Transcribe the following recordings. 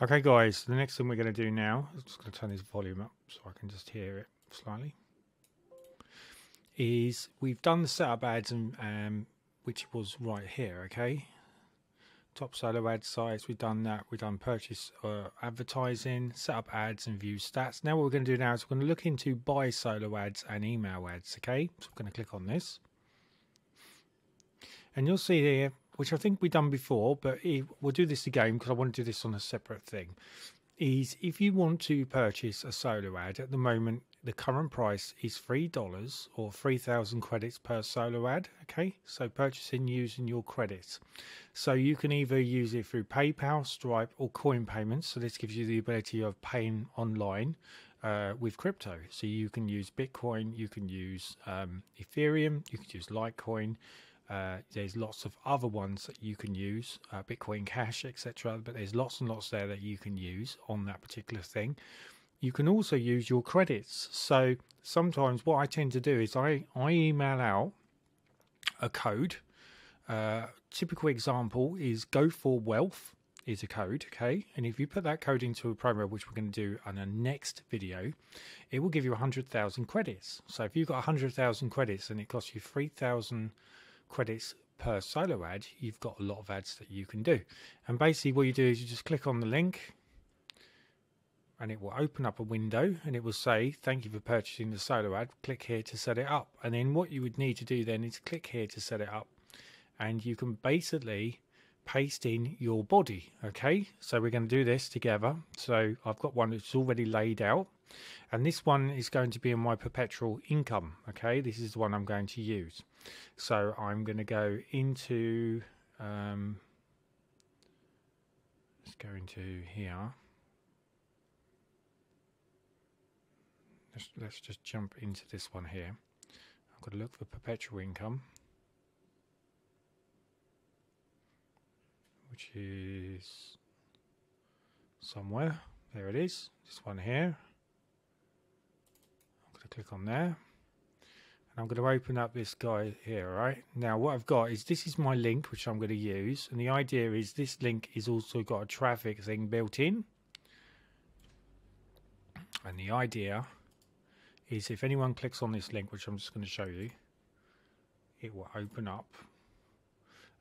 Okay, guys, the next thing we're going to do now, I'm just going to turn this volume up so I can just hear it slightly, is we've done the setup ads, and um, which was right here, okay? Top solo ad sites, we've done that. We've done purchase uh, advertising, set up ads, and view stats. Now, what we're going to do now is we're going to look into buy solo ads and email ads, okay? So I'm going to click on this. And you'll see here which I think we've done before, but we'll do this again because I want to do this on a separate thing. Is if you want to purchase a solo ad at the moment, the current price is three dollars or three thousand credits per solo ad. Okay, so purchasing using your credits. So you can either use it through PayPal, Stripe, or coin payments. So this gives you the ability of paying online uh, with crypto. So you can use Bitcoin, you can use um, Ethereum, you can use Litecoin. Uh, there's lots of other ones that you can use, uh, Bitcoin Cash, etc. But there's lots and lots there that you can use on that particular thing. You can also use your credits. So sometimes what I tend to do is I, I email out a code. Uh, typical example is Go for Wealth is a code, okay? And if you put that code into a promo, which we're going to do on a next video, it will give you 100,000 credits. So if you've got 100,000 credits and it costs you 3,000 credits per solo ad, you've got a lot of ads that you can do. And basically, what you do is you just click on the link and it will open up a window and it will say, Thank you for purchasing the solo ad. Click here to set it up. And then what you would need to do then is click here to set it up. And you can basically paste in your body. Okay, so we're going to do this together. So I've got one that's already laid out. And this one is going to be in my perpetual income. Okay, this is the one I'm going to use. So I'm going to go into, um, let's go into here. Let's, let's just jump into this one here. I've got to look for perpetual income. Which is somewhere. There it is. This one here. Going to click on there. And I'm going to open up this guy here, right? Now, what I've got is this is my link, which I'm going to use. And the idea is this link is also got a traffic thing built in. And the idea is if anyone clicks on this link, which I'm just going to show you, it will open up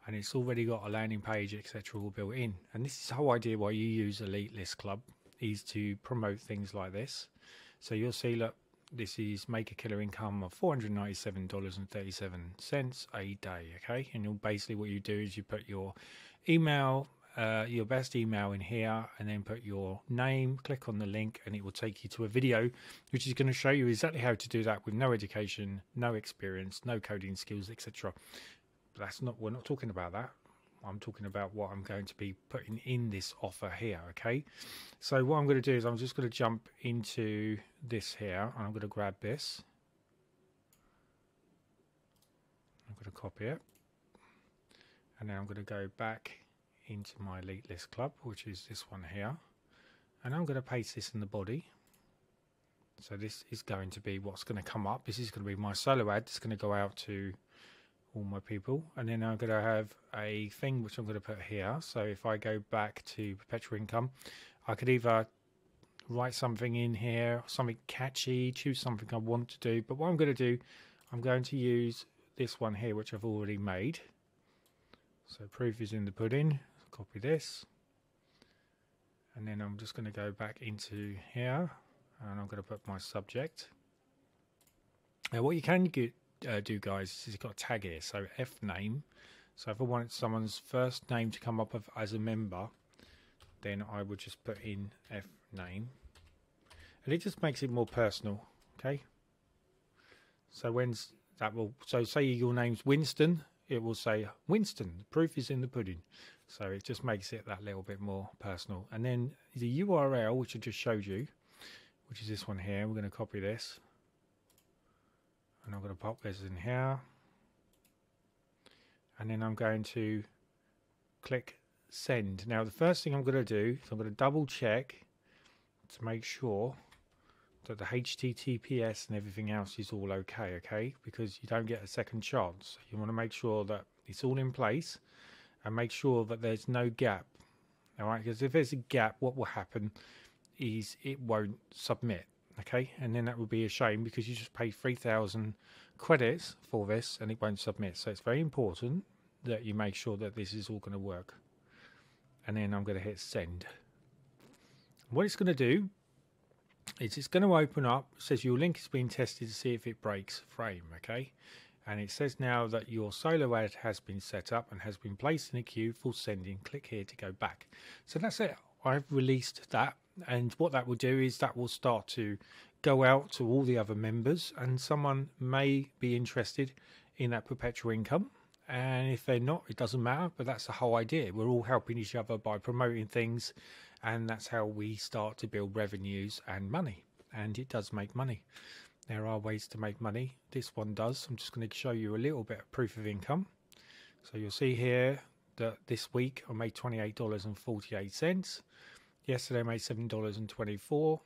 and it's already got a landing page, etc. all built in. And this is the whole idea why you use Elite List Club is to promote things like this. So you'll see, look, this is make a killer income of $497.37 a day. Okay. And basically what you do is you put your email, uh, your best email in here and then put your name, click on the link, and it will take you to a video which is going to show you exactly how to do that with no education, no experience, no coding skills, etc. That's not, we're not talking about that. I'm talking about what I'm going to be putting in this offer here, okay? So what I'm going to do is I'm just going to jump into this here, and I'm going to grab this. I'm going to copy it. And then I'm going to go back into my Elite List Club, which is this one here. And I'm going to paste this in the body. So this is going to be what's going to come up. This is going to be my solo ad. It's going to go out to all my people. And then I'm going to have a thing which I'm going to put here. So if I go back to perpetual income I could either write something in here something catchy choose something I want to do. But what I'm going to do I'm going to use this one here which I've already made. So proof is in the pudding. Copy this. And then I'm just going to go back into here and I'm going to put my subject. Now what you can get uh, do, guys, is it's got a tag here. So F name. So if I wanted someone's first name to come up as a member, then I would just put in F name. And it just makes it more personal. Okay. So when's that will so say your name's Winston, it will say Winston. The proof is in the pudding. So it just makes it that little bit more personal. And then the URL, which I just showed you, which is this one here, we're going to copy this and I'm going to pop this in here. And then I'm going to click send. Now the first thing I'm going to do is I'm going to double check to make sure that the HTTPS and everything else is all okay okay? Because you don't get a second chance. You want to make sure that it's all in place and make sure that there's no gap. All right, because if there's a gap, what will happen is it won't submit. Okay, and then that would be a shame because you just paid 3,000 credits for this and it won't submit. So it's very important that you make sure that this is all going to work. And then I'm going to hit send. What it's going to do is it's going to open up, says your link is being tested to see if it breaks frame, okay? And it says now that your solo ad has been set up and has been placed in a queue for sending. Click here to go back. So that's it. I've released that. And what that will do is that will start to go out to all the other members and someone may be interested in that perpetual income. And if they're not it doesn't matter but that's the whole idea. We're all helping each other by promoting things and that's how we start to build revenues and money. And it does make money. There are ways to make money. This one does. I'm just going to show you a little bit of proof of income. So you'll see here that this week i made $28.48 yesterday made $7.24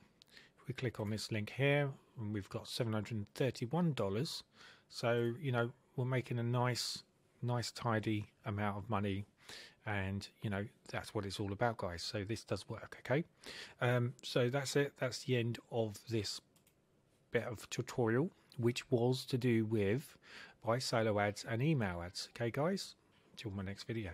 if we click on this link here and we've got $731 so you know we're making a nice nice tidy amount of money. And you know that's what it's all about guys. So this does work okay? Um, so that's it. That's the end of this bit of tutorial which was to do with buy solo ads and email ads okay guys? Until my next video